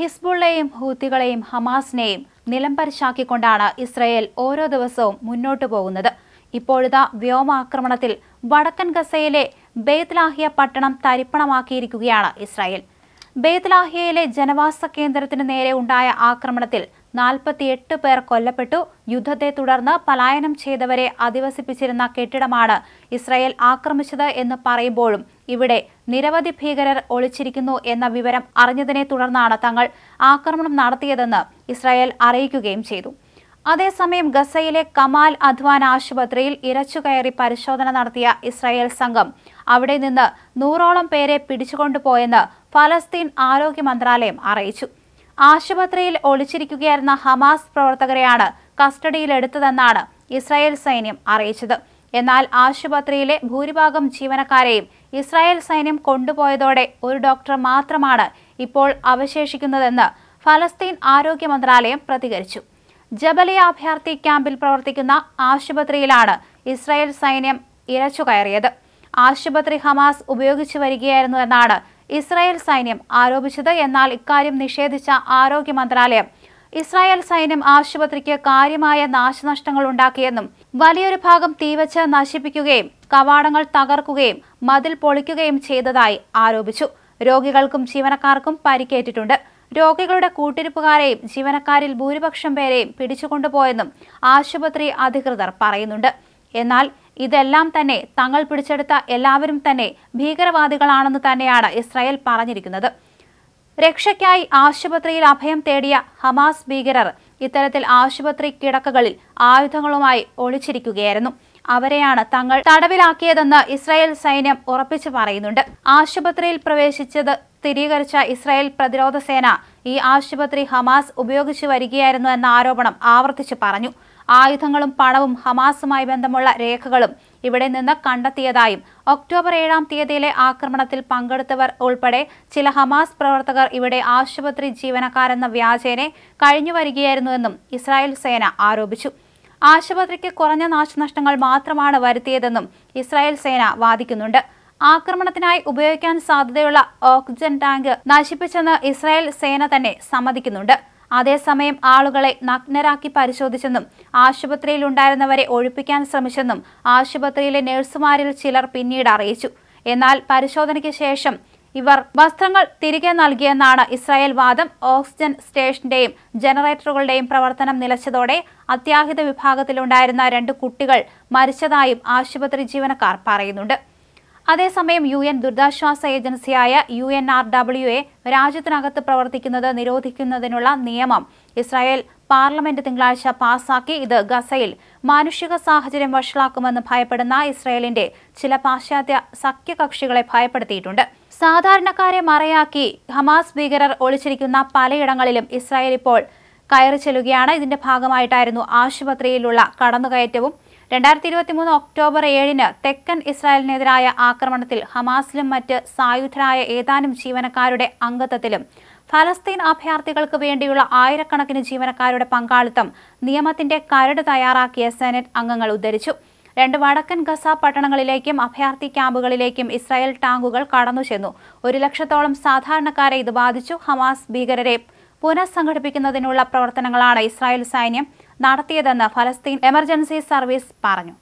ഹിസ്ബുള്ളയെയും ഹൂത്തികളെയും ഹമാസിനെയും നിലംപരിശാക്കിക്കൊണ്ടാണ് Israel ഓരോ ദിവസവും മുന്നോട്ടു പോകുന്നത്. ഇപ്പോഴത്തെ വ്യോമാക്രമണത്തിൽ വടക്കൻ ഗസയിലെ ബേത്ലാഹിയ പട്ടണം തരിപ്പണമാക്കിയിരിക്കുകയാണ് ഇസ്രായേൽ. ബേത്ലാഹിയയിലെ ജനവാസ കേന്ദ്രത്തിന് നേരെ ഉണ്ടായ ആക്രമണത്തിൽ നാൽപ്പത്തിയെട്ട് പേർ കൊല്ലപ്പെട്ടു. യുദ്ധത്തെ തുടർന്ന് പലായനം ചെയ്തവരെ അധിവസിപ്പിച്ചിരുന്ന കെട്ടിടമാണ് ഇസ്രായേൽ ആക്രമിച്ചത് എന്ന് പറയുമ്പോഴും ഇവിടെ നിരവധി ഭീകരർ ഒളിച്ചിരിക്കുന്നു എന്ന വിവരം അറിഞ്ഞതിനെ തുടർന്നാണ് തങ്ങൾ ആക്രമണം നടത്തിയതെന്ന് ഇസ്രായേൽ അറിയിക്കുകയും ചെയ്തു. അതേസമയം ഗസയിലെ കമാൽ അധ്വാൻ ആശുപത്രിയിൽ ഇരച്ചുകയറി പരിശോധന നടത്തിയ ഇസ്രായേൽ സംഘം അവിടെ നിന്ന് നൂറോളം പേരെ പിടിച്ചുകൊണ്ടുപോയെന്ന് ഫലസ്തീൻ ആരോഗ്യ മന്ത്രാലയം അറിയിച്ചു. ആശുപത്രിയിൽ ഒളിച്ചിരിക്കുകയായിരുന്ന ഹമാസ് പ്രവർത്തകരെയാണ് കസ്റ്റഡിയിലെടുത്തതെന്നാണ് ഇസ്രായേൽ സൈന്യം അറിയിച്ചത്. എന്നാൽ ആശുപത്രിയിലെ ഭൂരിഭാഗം ജീവനക്കാരെയും ഇസ്രായേൽ സൈന്യം കൊണ്ടുപോയതോടെ ഒരു ഡോക്ടർ മാത്രമാണ് ഇപ്പോൾ അവശേഷിക്കുന്നതെന്ന് ഫലസ്തീൻ ആരോഗ്യ മന്ത്രാലയം പ്രതികരിച്ചു. ജബലിയ അഭയാർത്ഥി ക്യാമ്പിൽ പ്രവർത്തിക്കുന്ന ആശുപത്രിയിലാണ് ഇസ്രായേൽ സൈന്യം ഇരച്ചു കയറിയത് ആശുപത്രി ഹമാസ് ഉപയോഗിച്ചു വരികയായിരുന്നു എന്നാണ് ഇസ്രായേൽ സൈന്യം ആരോപിച്ചത് എന്നാൽ ഇക്കാര്യം നിഷേധിച്ച ആരോഗ്യ മന്ത്രാലയം. ഇസ്രായേൽ സൈന്യം ആശുപത്രിക്ക് കാര്യമായ നാശനഷ്ടങ്ങൾ ഉണ്ടാക്കിയെന്നും വലിയൊരു ഭാഗം തീവച്ച് നശിപ്പിക്കുകയും കവാടങ്ങൾ തകർക്കുകയും മതിൽ പൊളിക്കുകയും ചെയ്തതായി ആരോപിച്ചു. രോഗികൾക്കും ജീവനക്കാർക്കും പരിക്കേറ്റിട്ടുണ്ട്. രോഗികളുടെ കൂട്ടിരിപ്പുകാരെയും ജീവനക്കാരിൽ ഭൂരിപക്ഷം പേരെയും പിടിച്ചുകൊണ്ടുപോയെന്നും ആശുപത്രി അധികൃതർ പറയുന്നുണ്ട്. എന്നാൽ ഇതെല്ലാം തന്നെ തങ്ങൾ പിടിച്ചെടുത്ത എല്ലാവരും തന്നെ ഭീകരവാദികളാണെന്ന് തന്നെയാണ് ഇസ്രായേൽ പറഞ്ഞിരിക്കുന്നത്. രക്ഷയ്ക്കായി ആശുപത്രിയിൽ അഭയം തേടിയ ഹമാസ് ഭീകരർ ഇത്തരത്തിൽ ആശുപത്രി കിടക്കകളിൽ ആയുധങ്ങളുമായി ഒളിച്ചിരിക്കുകയായിരുന്നു. അവരെയാണ് തങ്ങൾ തടവിലാക്കിയതെന്ന് ഇസ്രായേൽ സൈന്യം ഉറപ്പിച്ചു പറയുന്നുണ്ട്. ആശുപത്രിയിൽ പ്രവേശിച്ചത് സ്ഥിരീകരിച്ച ഇസ്രായേൽ പ്രതിരോധ സേന ഈ ആശുപത്രി ഹമാസ് ഉപയോഗിച്ചു വരികയായിരുന്നു എന്ന ആരോപണം ആവർത്തിച്ചു പറഞ്ഞു. ആയുധങ്ങളും പണവും ഹമാസുമായി ബന്ധമുള്ള രേഖകളും ഇവിടെ നിന്ന് കണ്ടെത്തിയതായും ഒക്ടോബർ ഏഴാം തീയതിയിലെ ആക്രമണത്തിൽ പങ്കെടുത്തവർ ഉൾപ്പെടെ ചില ഹമാസ് പ്രവർത്തകർ ഇവിടെ ആശുപത്രി ജീവനക്കാരെന്ന വ്യാജേനെ കഴിഞ്ഞു വരികയായിരുന്നുവെന്നും ഇസ്രായേൽ സേന ആരോപിച്ചു. ആശുപത്രിക്ക് കുറഞ്ഞ നാശനഷ്ടങ്ങൾ മാത്രമാണ് വരുത്തിയതെന്നും ഇസ്രായേൽ സേന വാദിക്കുന്നുണ്ട്. ആക്രമണത്തിനായി ഉപയോഗിക്കാൻ സാധ്യതയുള്ള ഓക്സിജൻ ടാങ്ക് നശിപ്പിച്ചെന്ന് ഇസ്രായേൽ സേന തന്നെ സമ്മതിക്കുന്നുണ്ട്. അതേസമയം ആളുകളെ നഗ്നരാക്കി പരിശോധിച്ചെന്നും ആശുപത്രിയിൽ ഉണ്ടായിരുന്നവരെ ഒഴിപ്പിക്കാൻ ശ്രമിച്ചെന്നും ആശുപത്രിയിലെ നഴ്സുമാരിൽ ചിലർ പിന്നീട് അറിയിച്ചു. എന്നാൽ പരിശോധനയ്ക്ക് ശേഷം ഇവർ വസ്ത്രങ്ങൾ തിരികെ നൽകിയെന്നാണ് ഇസ്രായേൽ വാദം. ഓക്സിജൻ സ്റ്റേഷന്റെയും ജനറേറ്ററുകളുടെയും പ്രവർത്തനം നിലച്ചതോടെ അത്യാഹിത വിഭാഗത്തിലുണ്ടായിരുന്ന രണ്ട് കുട്ടികൾ മരിച്ചതായും ആശുപത്രി ജീവനക്കാർ പറയുന്നുണ്ട്. അതേസമയം യു എൻ ദുരിതാശ്വാസ ഏജൻസിയായ U N R W A രാജ്യത്തിനകത്ത് പ്രവർത്തിക്കുന്നത് നിരോധിക്കുന്നതിനുള്ള നിയമം. ഇസ്രായേൽ പാർലമെന്റ് തിങ്കളാഴ്ച പാസാക്കി. ഇത് ഗസയിൽ മാനുഷിക സാഹചര്യം വഷളാക്കുമെന്ന് ഭയപ്പെടുന്ന ഇസ്രായേലിന്റെ ചില പാശ്ചാത്യ സഖ്യകക്ഷികളെ ഭയപ്പെടുത്തിയിട്ടുണ്ട്. സാധാരണക്കാരെ മറയാക്കി ഹമാസ് ഭീകരർ ഒളിച്ചിരിക്കുന്ന പലയിടങ്ങളിലും ഇസ്രായേൽ ഇപ്പോൾ കയറി ചെല്ലുകയാണ് ഇതിന്റെ ഭാഗമായിട്ടായിരുന്നു ആശുപത്രിയിലുള്ള കടന്നുകയറ്റവും രണ്ടായിരത്തി ഇരുപത്തി മൂന്ന് ഒക്ടോബർ ഏഴിന് തെക്കൻ ഇസ്രായേലിനെതിരായ ആക്രമണത്തിൽ ഹമാസിലും മറ്റ് സായുധരായ ഏതാനും ജീവനക്കാരുടെ അംഗത്വത്തിലും. ഫലസ്തീൻ അഭയാർത്ഥികൾക്ക് വേണ്ടിയുള്ള ആയിരക്കണക്കിന് ജീവനക്കാരുടെ പങ്കാളിത്തം നിയമത്തിന്റെ കരട് തയ്യാറാക്കിയ സെനറ്റ് അംഗങ്ങൾ ഉദ്ധരിച്ചു. രണ്ട് വടക്കൻ ഗസ പട്ടണങ്ങളിലേക്കും അഭയാർത്ഥി ക്യാമ്പുകളിലേക്കും ഇസ്രായേൽ ടാങ്കുകൾ കടന്നു ചെന്നു ഒരു ലക്ഷത്തോളം സാധാരണക്കാരെ ഇത് ബാധിച്ചു. ഹമാസ് ഭീകരരെ പുനഃസംഘടിപ്പിക്കുന്നതിനുള്ള പ്രവർത്തനങ്ങളാണ് ഇസ്രായേൽ സൈന്യം നടത്തിയതെന്ന് ഫലസ്തീൻ എമർജൻസി സർവീസ് പറഞ്ഞു